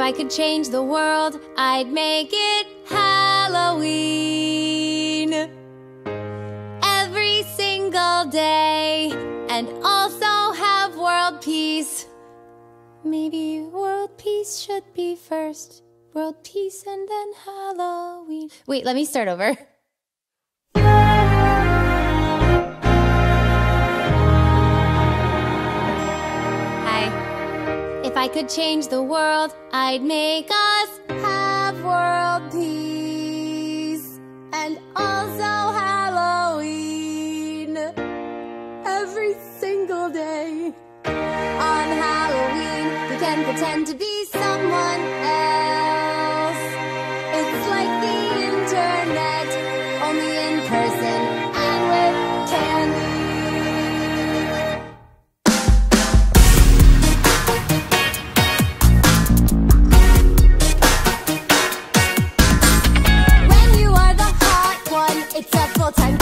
I could change the world, I'd make it Halloween every single day and also have world peace. Maybe world peace should be first. World peace and then Halloween. Wait, let me start over. I could change the world, I'd make us have world peace and also Halloween every single day. On Halloween, we can pretend to be someone it's a full-time gig.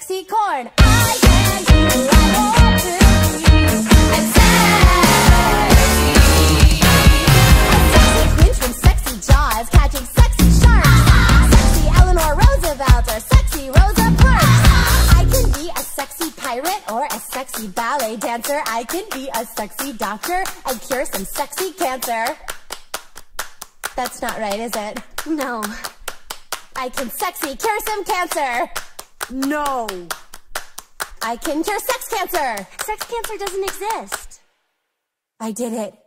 Sexy corn. I can do I want to be. A sexy queen from sexy jaws, catching sexy sharks. Sexy Eleanor Roosevelt or sexy Rosa Parks. I can be a sexy pirate or a sexy ballet dancer. I can be a sexy doctor and cure some sexy cancer. That's not right, is it? No. I can sexy cure some cancer. No. I can cure sex cancer. Sex cancer doesn't exist. I did it.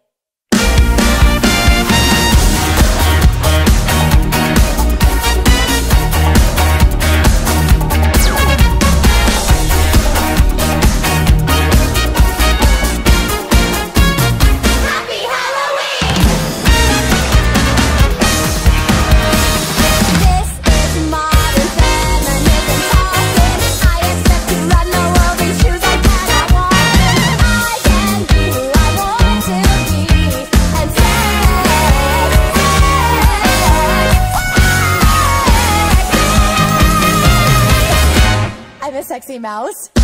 Sexy mouse.